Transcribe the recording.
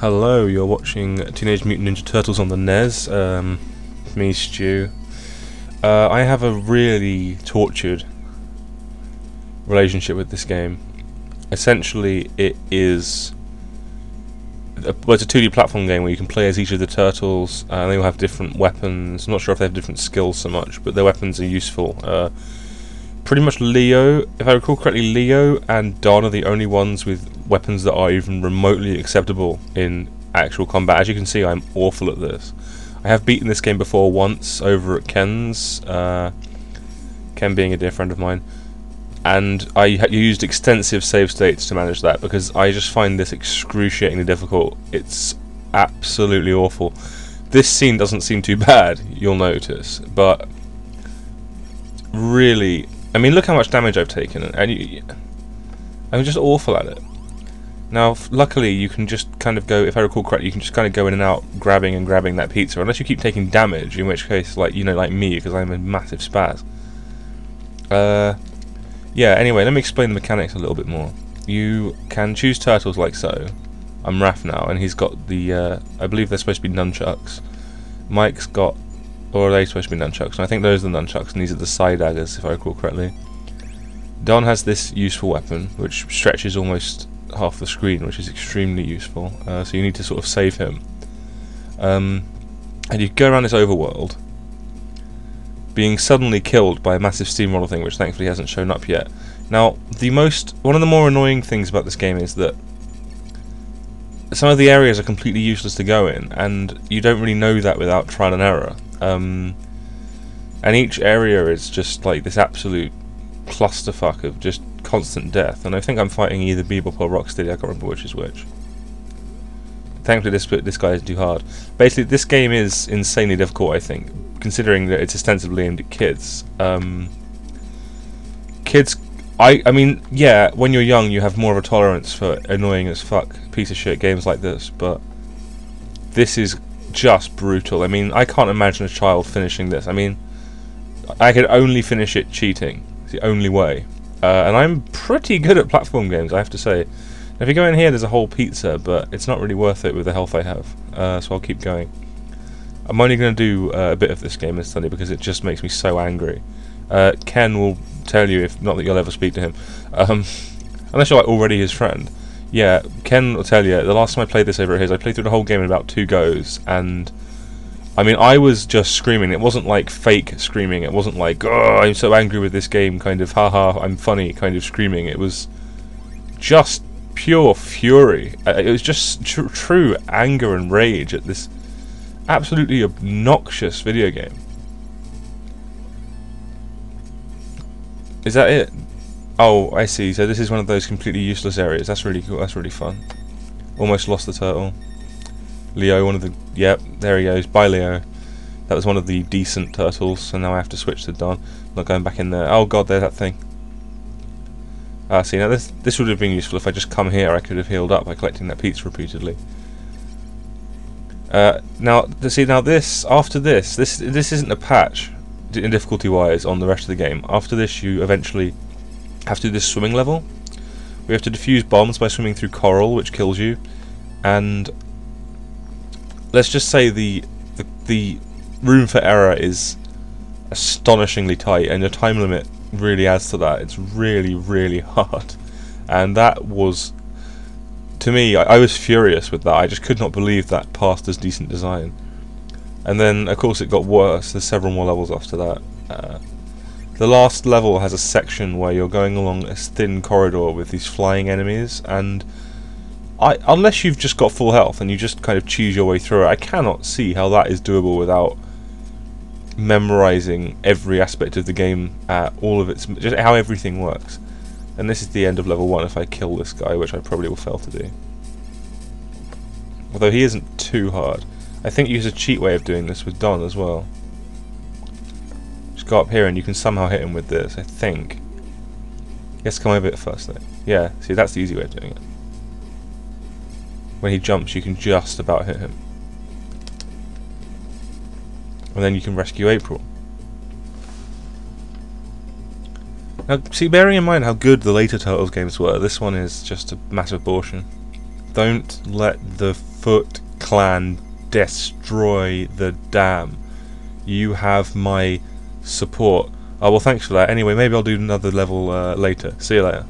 Hello, you're watching Teenage Mutant Ninja Turtles on the NES. Um, me, Stu. Uh, I have a really tortured relationship with this game. Essentially, it is. A, well, it's a 2D platform game where you can play as each of the turtles, uh, and they all have different weapons. I'm not sure if they have different skills so much, but their weapons are useful. Uh, pretty much Leo, if I recall correctly, Leo and Don are the only ones with weapons that are even remotely acceptable in actual combat. As you can see, I'm awful at this. I have beaten this game before once over at Ken's, uh, Ken being a dear friend of mine, and I used extensive save states to manage that because I just find this excruciatingly difficult. It's absolutely awful. This scene doesn't seem too bad, you'll notice, but really, I mean, look how much damage I've taken, and you, I'm just awful at it. Now, luckily, you can just kind of go, if I recall correctly, you can just kind of go in and out, grabbing and grabbing that pizza, unless you keep taking damage, in which case, like, you know, like me, because I'm a massive spaz. Uh, yeah, anyway, let me explain the mechanics a little bit more. You can choose turtles like so. I'm Raph now, and he's got the, uh, I believe they're supposed to be nunchucks. Mike's got, or are they supposed to be nunchucks? And I think those are the nunchucks, and these are the side daggers, if I recall correctly. Don has this useful weapon, which stretches almost half the screen, which is extremely useful. Uh, so you need to sort of save him. Um, and you go around this overworld, being suddenly killed by a massive steamroller thing, which thankfully hasn't shown up yet. Now, the most one of the more annoying things about this game is that some of the areas are completely useless to go in, and you don't really know that without trial and error. Um, and each area is just like this absolute clusterfuck of just constant death, and I think I'm fighting either Bebop or Rocksteady, I can't remember which is which. Thankfully this this guy isn't too hard. Basically, this game is insanely difficult, I think, considering that it's ostensibly aimed at kids. Um, kids, I, I mean, yeah, when you're young you have more of a tolerance for annoying as fuck piece of shit games like this, but this is just brutal. I mean, I can't imagine a child finishing this. I mean, I could only finish it cheating. It's the only way. Uh, and I'm pretty good at platform games, I have to say. If you go in here, there's a whole pizza, but it's not really worth it with the health I have. Uh, so I'll keep going. I'm only going to do uh, a bit of this game instantly because it just makes me so angry. Uh, Ken will tell you, if not that you'll ever speak to him, um, unless you're like already his friend. Yeah, Ken will tell you. The last time I played this over at his, I played through the whole game in about two goes, and I mean, I was just screaming. It wasn't like fake screaming. It wasn't like, oh, I'm so angry with this game, kind of, haha, I'm funny, kind of screaming. It was just pure fury. Uh, it was just tr true anger and rage at this absolutely obnoxious video game. Is that it? Oh, I see. So this is one of those completely useless areas. That's really cool. That's really fun. Almost lost the turtle. Leo, one of the... Yep, there he goes. Bye, Leo. That was one of the decent turtles, so now I have to switch to Don. Not going back in there. Oh god, there's that thing. Ah, see, now this this would have been useful if I just come here. I could have healed up by collecting that pizza repeatedly. Uh, now, see, now this, after this, this this isn't a patch, in difficulty-wise, on the rest of the game. After this, you eventually have to do this swimming level. We have to defuse bombs by swimming through coral, which kills you, and let's just say the, the, the room for error is astonishingly tight, and the time limit really adds to that. It's really, really hard, and that was, to me, I, I was furious with that. I just could not believe that passed as decent design. And then, of course, it got worse. There's several more levels after that. Uh, the last level has a section where you're going along a thin corridor with these flying enemies, and I, unless you've just got full health and you just kind of choose your way through it, I cannot see how that is doable without memorizing every aspect of the game, uh, all of its, just how everything works. And this is the end of level 1 if I kill this guy, which I probably will fail to do. Although he isn't too hard. I think you use a cheat way of doing this with Don as well. Go up here and you can somehow hit him with this, I think. To come over it first though. Yeah, see that's the easy way of doing it when he jumps you can just about hit him. And then you can rescue April. Now, see, bearing in mind how good the later Turtles games were, this one is just a massive abortion. Don't let the Foot Clan destroy the dam. You have my support. Oh well, thanks for that. Anyway, maybe I'll do another level uh, later. See you later.